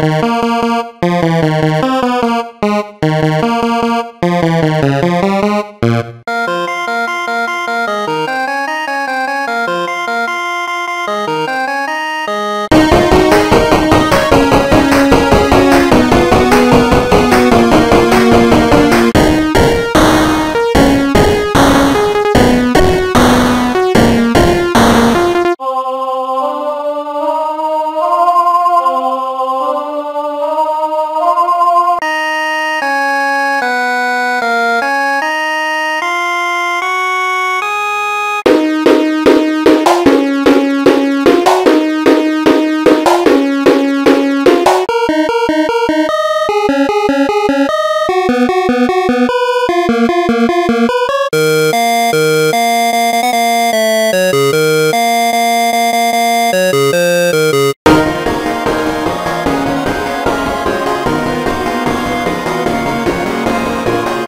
Música